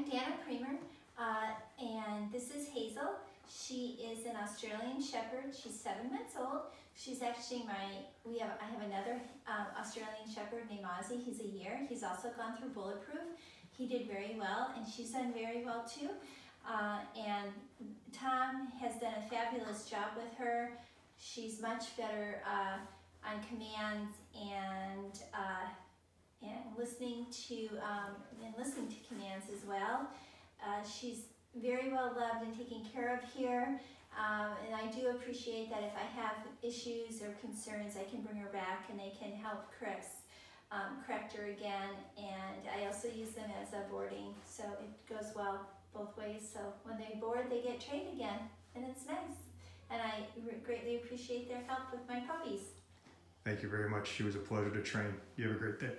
I'm Dana Premer, uh, and this is Hazel. She is an Australian Shepherd. She's seven months old. She's actually my, we have, I have another um, Australian Shepherd named Ozzy. He's a year. He's also gone through Bulletproof. He did very well, and she's done very well too. Uh, and Tom has done a fabulous job with her. She's much better uh, on commands and listening to um, and listening to commands as well. Uh, she's very well loved and taken care of here. Um, and I do appreciate that if I have issues or concerns, I can bring her back and they can help correct, um, correct her again. And I also use them as a boarding, so it goes well both ways. So when they board, they get trained again, and it's nice. And I greatly appreciate their help with my puppies. Thank you very much. She was a pleasure to train. You have a great day.